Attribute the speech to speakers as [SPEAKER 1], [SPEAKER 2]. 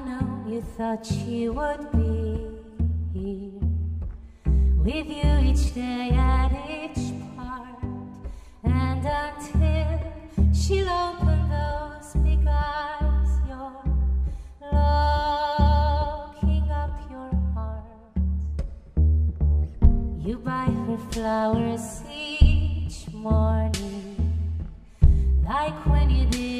[SPEAKER 1] I know you thought she would be here with you each day at each part, and until she'll open those big eyes, you're locking up your heart. You buy her flowers each morning, like when you did.